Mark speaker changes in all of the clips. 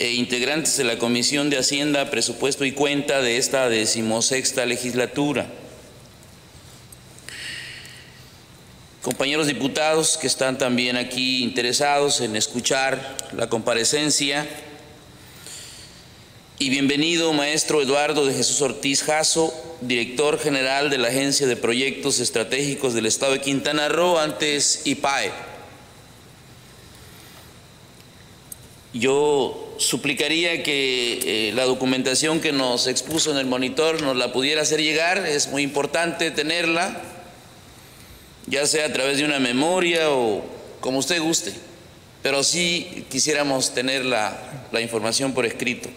Speaker 1: e integrantes de la Comisión de Hacienda, Presupuesto y Cuenta de esta decimosexta legislatura. Compañeros diputados que están también aquí interesados en escuchar la comparecencia. Y bienvenido, maestro Eduardo de Jesús Ortiz Jasso, director general de la Agencia de Proyectos Estratégicos del Estado de Quintana Roo, antes IPAE. Yo suplicaría que eh, la documentación que nos expuso en el monitor nos la pudiera hacer llegar, es muy importante tenerla ya sea a través de una memoria o como usted guste, pero sí quisiéramos tener la, la información por escrito.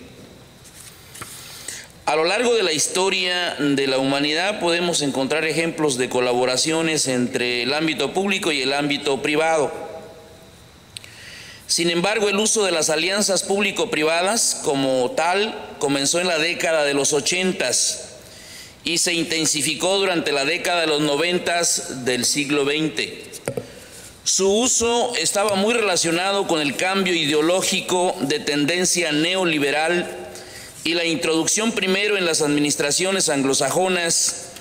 Speaker 1: A lo largo de la historia de la humanidad podemos encontrar ejemplos de colaboraciones entre el ámbito público y el ámbito privado. Sin embargo, el uso de las alianzas público-privadas como tal comenzó en la década de los ochentas y se intensificó durante la década de los noventas del siglo XX. Su uso estaba muy relacionado con el cambio ideológico de tendencia neoliberal y la introducción primero en las administraciones anglosajonas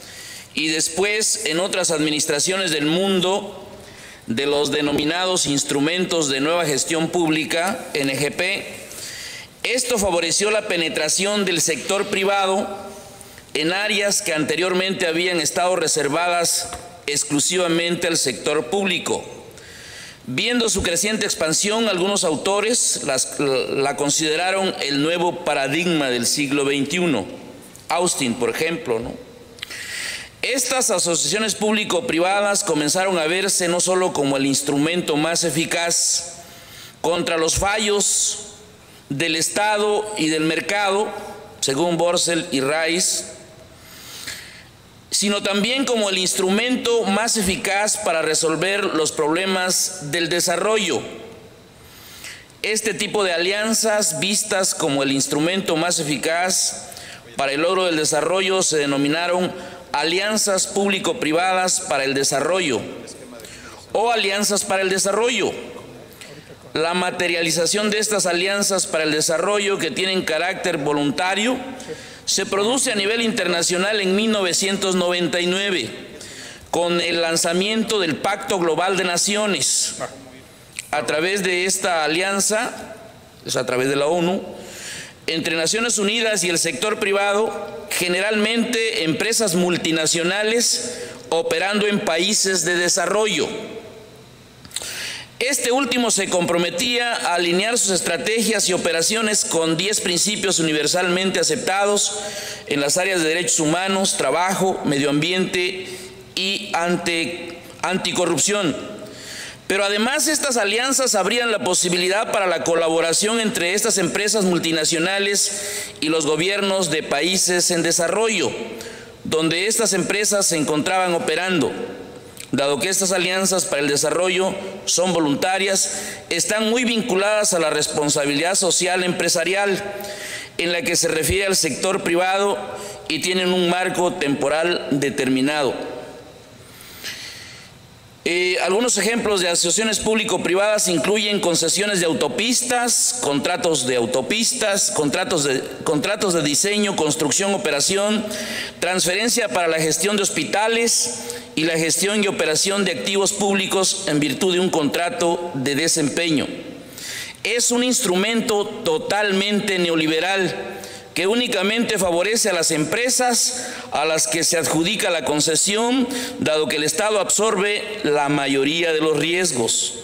Speaker 1: y después en otras administraciones del mundo de los denominados instrumentos de nueva gestión pública, NGP. Esto favoreció la penetración del sector privado en áreas que anteriormente habían estado reservadas exclusivamente al sector público. Viendo su creciente expansión, algunos autores la consideraron el nuevo paradigma del siglo XXI. Austin, por ejemplo. Estas asociaciones público-privadas comenzaron a verse no solo como el instrumento más eficaz contra los fallos del Estado y del mercado, según Borsell y Rice, sino también como el instrumento más eficaz para resolver los problemas del desarrollo. Este tipo de alianzas, vistas como el instrumento más eficaz para el logro del desarrollo, se denominaron alianzas público-privadas para el desarrollo o alianzas para el desarrollo. La materialización de estas alianzas para el desarrollo que tienen carácter voluntario se produce a nivel internacional en 1999 con el lanzamiento del Pacto Global de Naciones. A través de esta alianza, es a través de la ONU, entre Naciones Unidas y el sector privado, generalmente empresas multinacionales operando en países de desarrollo este último se comprometía a alinear sus estrategias y operaciones con 10 principios universalmente aceptados en las áreas de derechos humanos, trabajo, medio ambiente y anticorrupción. Pero además estas alianzas abrían la posibilidad para la colaboración entre estas empresas multinacionales y los gobiernos de países en desarrollo, donde estas empresas se encontraban operando. Dado que estas alianzas para el desarrollo son voluntarias, están muy vinculadas a la responsabilidad social empresarial, en la que se refiere al sector privado y tienen un marco temporal determinado. Eh, algunos ejemplos de asociaciones público-privadas incluyen concesiones de autopistas, contratos de autopistas, contratos de, contratos de diseño, construcción, operación, transferencia para la gestión de hospitales y la gestión y operación de activos públicos en virtud de un contrato de desempeño. Es un instrumento totalmente neoliberal que únicamente favorece a las empresas a las que se adjudica la concesión, dado que el Estado absorbe la mayoría de los riesgos.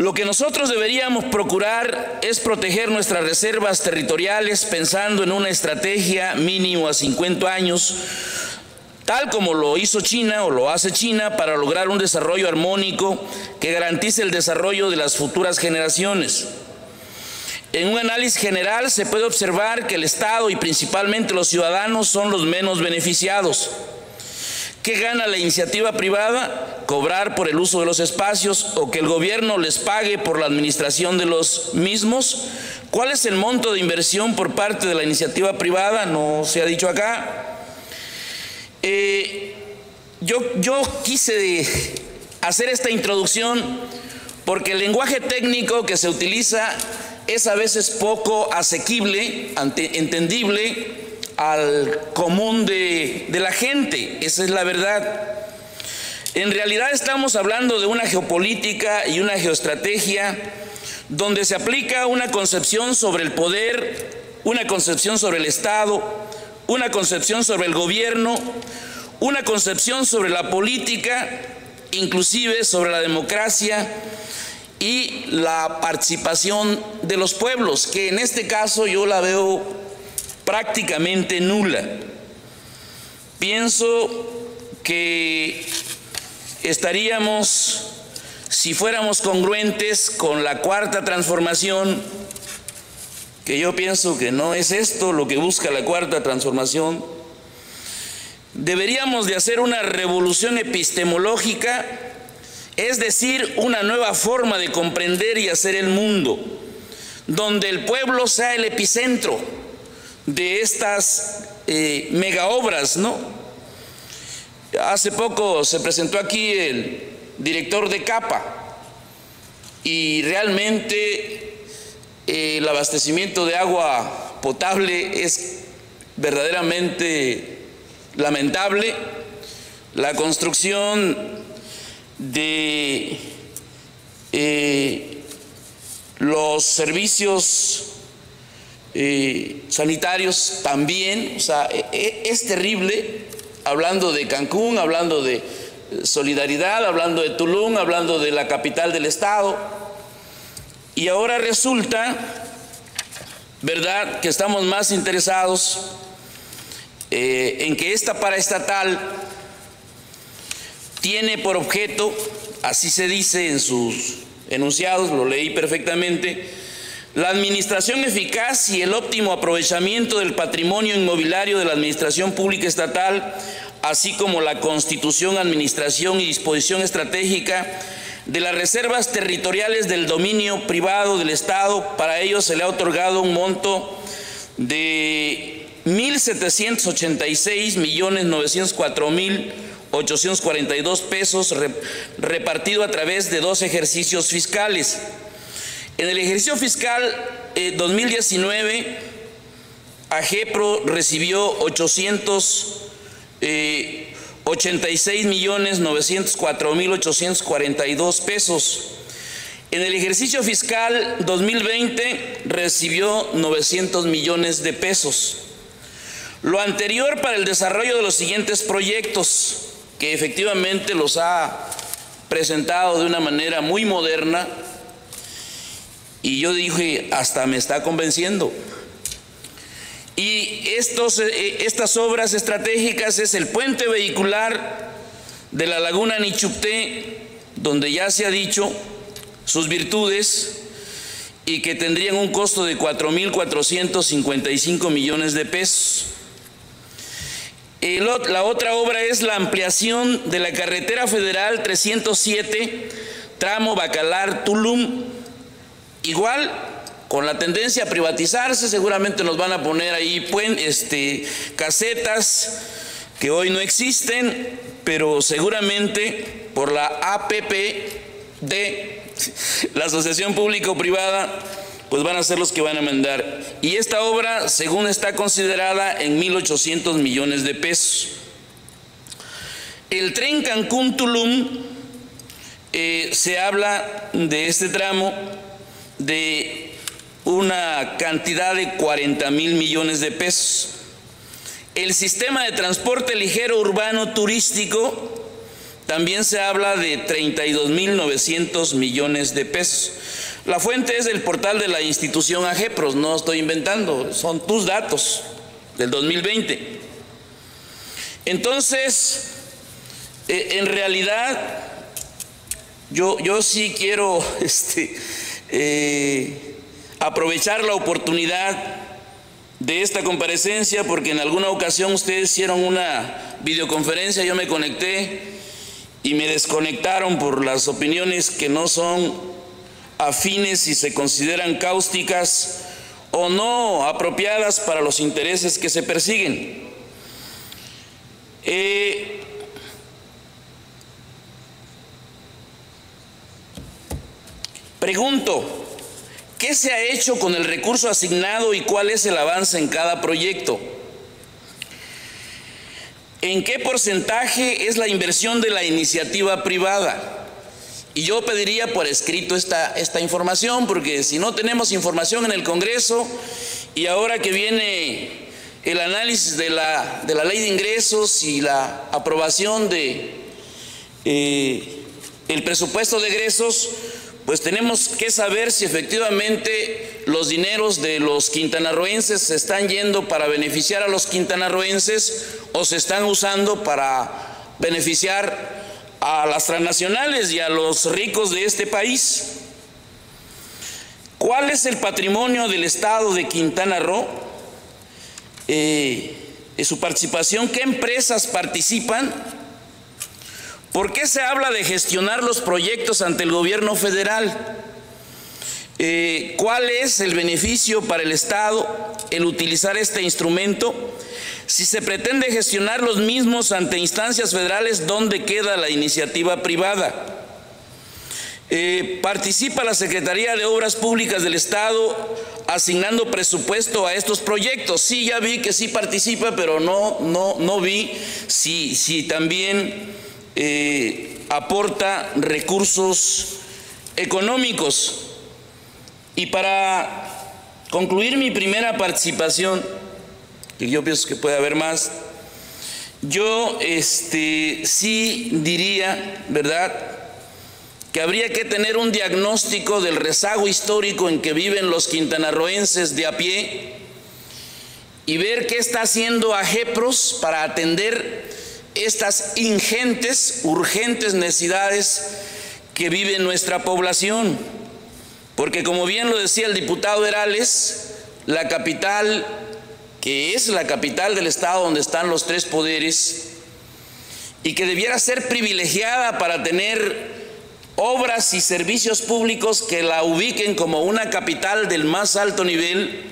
Speaker 1: Lo que nosotros deberíamos procurar es proteger nuestras reservas territoriales pensando en una estrategia mínimo a 50 años, tal como lo hizo China o lo hace China para lograr un desarrollo armónico que garantice el desarrollo de las futuras generaciones. En un análisis general se puede observar que el Estado y principalmente los ciudadanos son los menos beneficiados. ¿Qué gana la iniciativa privada? Cobrar por el uso de los espacios o que el gobierno les pague por la administración de los mismos. ¿Cuál es el monto de inversión por parte de la iniciativa privada? No se ha dicho acá. Eh, yo, yo quise hacer esta introducción porque el lenguaje técnico que se utiliza es a veces poco asequible, entendible al común de, la gente. Esa es la verdad. En realidad estamos hablando de una geopolítica y una geoestrategia donde se aplica una concepción sobre el poder, una concepción sobre el Estado, una concepción sobre el gobierno, una concepción sobre la política, inclusive sobre la democracia y la participación de los pueblos, que en este caso yo la veo prácticamente nula. Pienso que estaríamos, si fuéramos congruentes con la cuarta transformación, que yo pienso que no es esto lo que busca la cuarta transformación, deberíamos de hacer una revolución epistemológica, es decir, una nueva forma de comprender y hacer el mundo, donde el pueblo sea el epicentro de estas eh, mega obras, ¿no? Hace poco se presentó aquí el director de CAPA y realmente eh, el abastecimiento de agua potable es verdaderamente lamentable. La construcción de eh, los servicios eh, sanitarios también, o sea, e, e, es terrible hablando de Cancún, hablando de solidaridad, hablando de Tulum, hablando de la capital del estado. Y ahora resulta, ¿verdad?, que estamos más interesados eh, en que esta paraestatal tiene por objeto, así se dice en sus enunciados, lo leí perfectamente, la administración eficaz y el óptimo aprovechamiento del patrimonio inmobiliario de la Administración Pública Estatal, así como la constitución, administración y disposición estratégica de las reservas territoriales del dominio privado del Estado. Para ello se le ha otorgado un monto de 1.786 millones 904 mil 842 pesos repartido a través de dos ejercicios fiscales. En el ejercicio fiscal 2019, eh, AGEPRO recibió 886 millones 904 mil 842 pesos. En el ejercicio fiscal 2020 recibió 900 millones de pesos. Lo anterior para el desarrollo de los siguientes proyectos, que efectivamente los ha presentado de una manera muy moderna, y yo dije, hasta me está convenciendo. Y estos, eh, estas obras estratégicas es el puente vehicular de la laguna Nichupté, donde ya se ha dicho sus virtudes y que tendrían un costo de 4.455 millones de pesos. La otra obra es la ampliación de la carretera federal 307, tramo Bacalar-Tulum, Igual, con la tendencia a privatizarse, seguramente nos van a poner ahí este, casetas que hoy no existen, pero seguramente por la APP de la Asociación Público-Privada, pues van a ser los que van a mandar. Y esta obra, según está considerada, en 1.800 millones de pesos. El tren Cancún-Tulum, eh, se habla de este tramo de una cantidad de 40 mil millones de pesos. El sistema de transporte ligero urbano turístico también se habla de 32 mil 900 millones de pesos. La fuente es el portal de la institución AGEPROS, no estoy inventando, son tus datos del 2020. Entonces, eh, en realidad, yo, yo sí quiero este, eh, aprovechar la oportunidad de esta comparecencia porque en alguna ocasión ustedes hicieron una videoconferencia, yo me conecté y me desconectaron por las opiniones que no son afines y se consideran cáusticas o no apropiadas para los intereses que se persiguen. Eh, Pregunto, ¿Qué se ha hecho con el recurso asignado y cuál es el avance en cada proyecto? ¿En qué porcentaje es la inversión de la iniciativa privada? Y yo pediría por escrito esta, esta información, porque si no tenemos información en el Congreso y ahora que viene el análisis de la, de la ley de ingresos y la aprobación de eh, el presupuesto de egresos, pues tenemos que saber si efectivamente los dineros de los quintanarroenses se están yendo para beneficiar a los quintanarroenses o se están usando para beneficiar a las transnacionales y a los ricos de este país. ¿Cuál es el patrimonio del Estado de Quintana Roo? Eh, su participación, ¿qué empresas participan? ¿Por qué se habla de gestionar los proyectos ante el gobierno federal? Eh, ¿Cuál es el beneficio para el Estado el utilizar este instrumento? Si se pretende gestionar los mismos ante instancias federales, ¿dónde queda la iniciativa privada? Eh, ¿Participa la Secretaría de Obras Públicas del Estado asignando presupuesto a estos proyectos? Sí, ya vi que sí participa, pero no, no, no vi si, si también eh, aporta recursos económicos. Y para concluir mi primera participación, que yo pienso que puede haber más, yo este, sí diría, ¿verdad?, que habría que tener un diagnóstico del rezago histórico en que viven los quintanarroenses de a pie y ver qué está haciendo AGEPROS para atender estas ingentes, urgentes necesidades que vive nuestra población. Porque como bien lo decía el diputado Herales, la capital, que es la capital del Estado donde están los tres poderes, y que debiera ser privilegiada para tener obras y servicios públicos que la ubiquen como una capital del más alto nivel,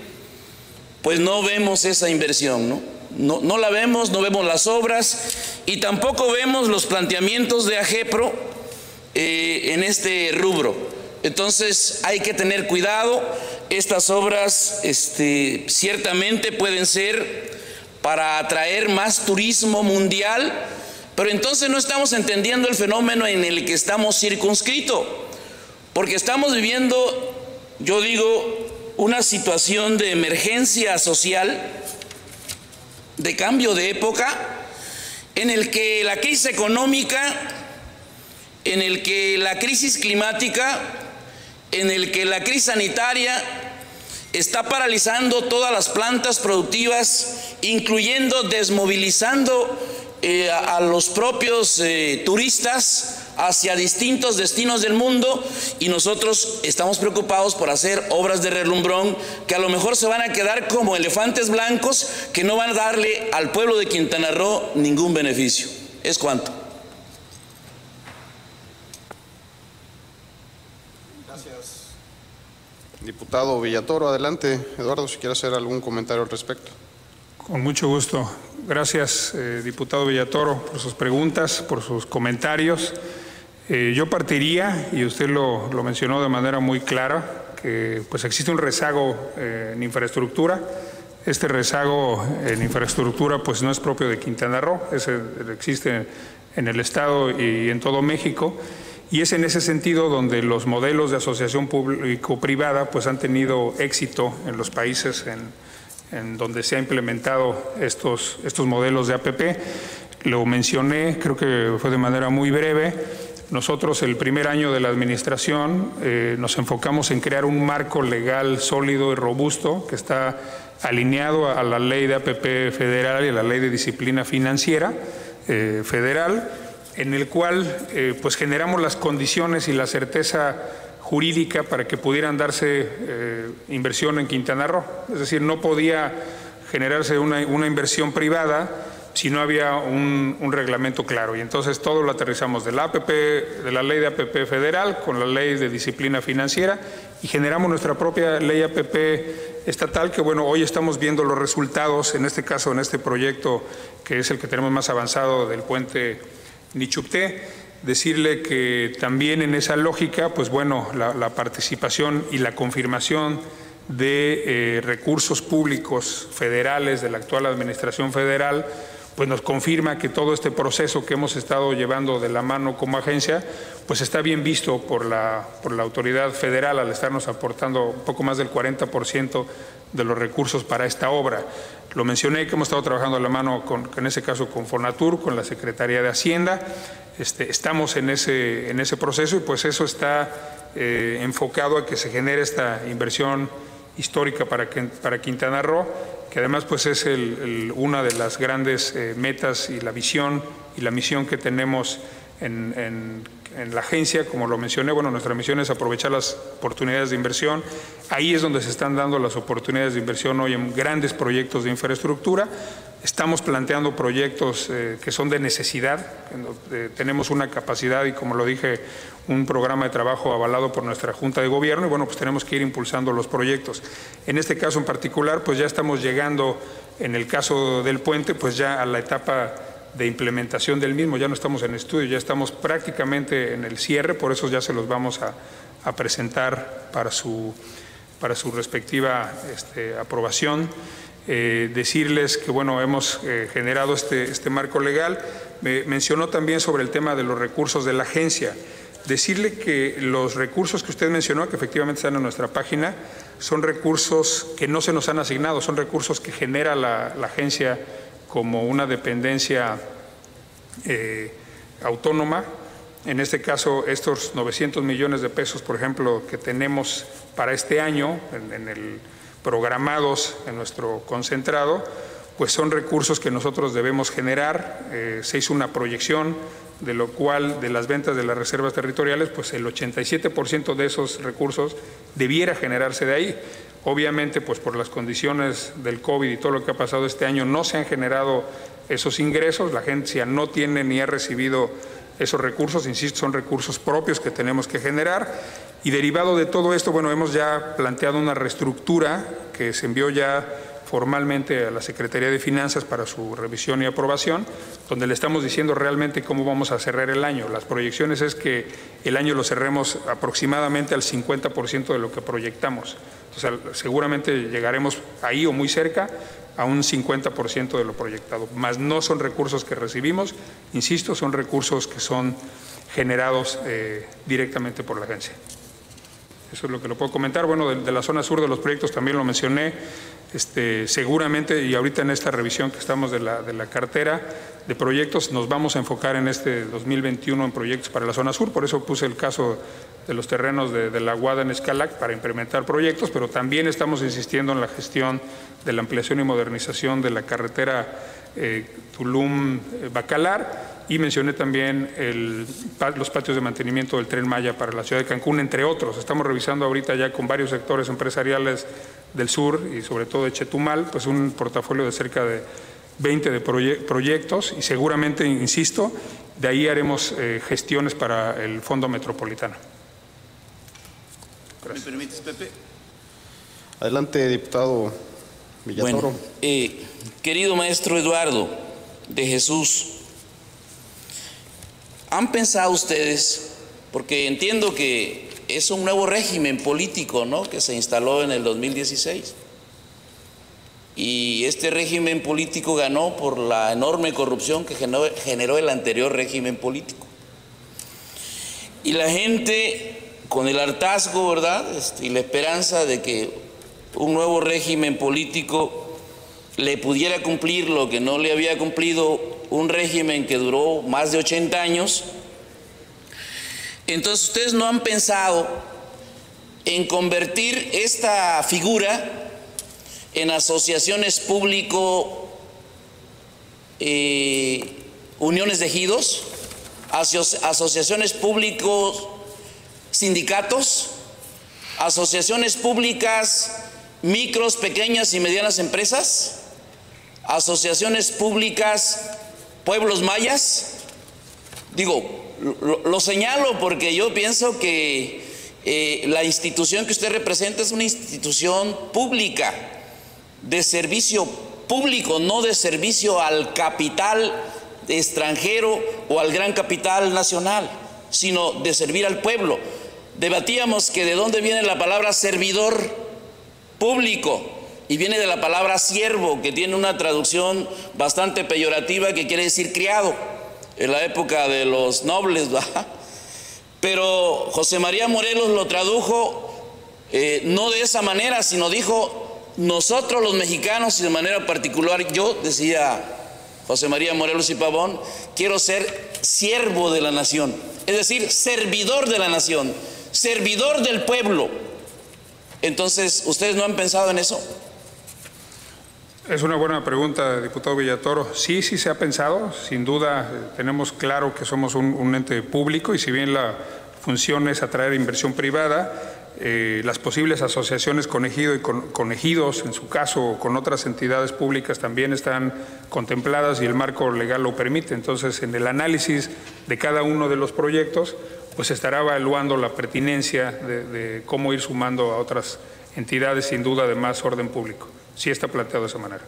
Speaker 1: pues no vemos esa inversión, ¿no? No, la vemos, no vemos las obras y tampoco vemos los planteamientos de AGEPRO eh, en este rubro. Entonces hay que tener cuidado, estas obras este, ciertamente pueden ser para atraer más turismo mundial, pero entonces no estamos entendiendo el fenómeno en el que estamos circunscritos, porque estamos viviendo, yo digo, una situación de emergencia social de cambio de época en el que la crisis económica, en el que la crisis climática, en el que la crisis sanitaria está paralizando todas las plantas productivas, incluyendo desmovilizando eh, a, los propios eh, turistas hacia distintos destinos del mundo y nosotros estamos preocupados por hacer obras de relumbrón que a lo mejor se van a quedar como elefantes blancos que no van a darle al pueblo de Quintana Roo ningún beneficio. Es cuanto.
Speaker 2: Gracias. Diputado Villatoro, adelante. Eduardo, si quiere hacer algún comentario al respecto.
Speaker 3: Con mucho gusto. Gracias, eh, diputado Villatoro, por sus preguntas, por sus comentarios. Eh, yo partiría, y usted lo, mencionó de manera muy clara, que pues existe un rezago eh, en infraestructura. Este rezago en infraestructura pues no es propio de Quintana Roo, existe en el Estado y en todo México. Y es en ese sentido donde los modelos de asociación público-privada pues han tenido éxito en los países en, donde se ha implementado estos, estos modelos de APP. Lo mencioné, creo que fue de manera muy breve. Nosotros el primer año de la administración eh, nos enfocamos en crear un marco legal sólido y robusto que está alineado a la ley de APP federal y a la ley de disciplina financiera eh, federal, en el cual eh, pues generamos las condiciones y la certeza jurídica para que pudieran darse inversión en Quintana Roo. Es decir, no podía generarse una, una inversión privada si no había un, reglamento claro. Y entonces todo lo aterrizamos de la APP, de la ley de APP federal con la ley de disciplina financiera y generamos nuestra propia ley APP estatal que bueno, hoy estamos viendo los resultados, en este caso en este proyecto que es el que tenemos más avanzado del puente Nichupté, Decirle que también en esa lógica, pues bueno, la, participación y la confirmación de eh, recursos públicos federales de la actual Administración Federal, pues nos confirma que todo este proceso que hemos estado llevando de la mano como agencia, pues está bien visto por la, por la autoridad federal al estarnos aportando un poco más del 40% de los recursos para esta obra. Lo mencioné que hemos estado trabajando a la mano, con, en ese caso con Fonatur, con la Secretaría de Hacienda. Este, estamos en ese, en ese proceso y pues eso está eh, enfocado a que se genere esta inversión histórica para, para Quintana Roo que además pues es una de las grandes eh, metas y la visión y la misión que tenemos en, la agencia, como lo mencioné, bueno, nuestra misión es aprovechar las oportunidades de inversión. Ahí es donde se están dando las oportunidades de inversión hoy en grandes proyectos de infraestructura. Estamos planteando proyectos eh, que son de necesidad, eh, tenemos una capacidad y como lo dije, un programa de trabajo avalado por nuestra Junta de Gobierno y bueno, pues tenemos que ir impulsando los proyectos. En este caso en particular, pues ya estamos llegando, en el caso del puente, pues ya a la etapa de implementación del mismo, ya no estamos en estudio, ya estamos prácticamente en el cierre, por eso ya se los vamos a, presentar para su, para su respectiva este, aprobación. Eh, decirles que bueno, hemos eh, generado este, este, marco legal. Me mencionó también sobre el tema de los recursos de la agencia. Decirle que los recursos que usted mencionó, que efectivamente están en nuestra página, son recursos que no se nos han asignado, son recursos que genera la, agencia como una dependencia eh, autónoma. En este caso, estos 900 millones de pesos, por ejemplo, que tenemos para este año en el programados en nuestro concentrado, pues son recursos que nosotros debemos generar. Eh, se hizo una proyección de lo cual de las ventas de las reservas territoriales, pues el 87% de esos recursos debiera generarse de ahí. Obviamente, pues por las condiciones del COVID y todo lo que ha pasado este año, no se han generado esos ingresos, la agencia no tiene ni ha recibido esos recursos, insisto, son recursos propios que tenemos que generar. Y derivado de todo esto, bueno, hemos ya planteado una reestructura que se envió ya formalmente a la Secretaría de Finanzas para su revisión y aprobación, donde le estamos diciendo realmente cómo vamos a cerrar el año. Las proyecciones es que el año lo cerremos aproximadamente al 50% de lo que proyectamos. Sea, seguramente llegaremos ahí o muy cerca a un 50% de lo proyectado. Más no son recursos que recibimos, insisto, son recursos que son generados eh, directamente por la agencia. Eso es lo que lo puedo comentar. Bueno, de, la zona sur de los proyectos también lo mencioné. Este, seguramente, y ahorita en esta revisión que estamos de la, de la cartera de proyectos, nos vamos a enfocar en este 2021 en proyectos para la zona sur. Por eso puse el caso de los terrenos de, la Guada en Escalac para implementar proyectos, pero también estamos insistiendo en la gestión de la ampliación y modernización de la carretera eh, Tulum-Bacalar y mencioné también los patios de mantenimiento del tren Maya para la ciudad de Cancún, entre otros. Estamos revisando ahorita ya con varios sectores empresariales del sur y sobre todo de Chetumal, pues un portafolio de cerca de 20 de proyectos y seguramente, insisto, de ahí haremos eh, gestiones para el Fondo Metropolitano.
Speaker 1: ¿Me permites, Pepe?
Speaker 2: Adelante, diputado Villatoro.
Speaker 1: Bueno, eh, querido maestro Eduardo de Jesús, ¿Han pensado ustedes, porque entiendo que es un nuevo régimen político ¿no? que se instaló en el 2016? Y este régimen político ganó por la enorme corrupción que generó, el anterior régimen político. Y la gente, con el hartazgo, ¿verdad? Este, y la esperanza de que un nuevo régimen político le pudiera cumplir lo que no le había cumplido un régimen que duró más de 80 años, entonces ustedes no han pensado en convertir esta figura en asociaciones público, eh, uniones de ejidos, asociaciones públicos, sindicatos, asociaciones públicas, micros, pequeñas y medianas empresas, asociaciones públicas, pueblos mayas. Digo, lo, señalo porque yo pienso que eh, la institución que usted representa es una institución pública, de servicio público, no de servicio al capital extranjero o al gran capital nacional, sino de servir al pueblo. Debatíamos que de dónde viene la palabra servidor público y viene de la palabra siervo, que tiene una traducción bastante peyorativa que quiere decir criado, en la época de los nobles, ¿verdad? Pero José María Morelos lo tradujo eh, no de esa manera, sino dijo, nosotros los mexicanos y de manera particular, yo decía José María Morelos y Pavón, quiero ser siervo de la nación, es decir, servidor de la nación, servidor del pueblo. Entonces, ¿ustedes no han pensado en eso?
Speaker 3: Es una buena pregunta, diputado Villatoro. Sí, sí se ha pensado. Sin duda, eh, tenemos claro que somos un, ente público y si bien la función es atraer inversión privada, eh, las posibles asociaciones con ejido y con, en su caso, con otras entidades públicas también están contempladas y el marco legal lo permite. Entonces, en el análisis de cada uno de los proyectos, pues estará evaluando la pertinencia de, de cómo ir sumando a otras entidades, sin duda, de más orden público. Sí está planteado de esa manera.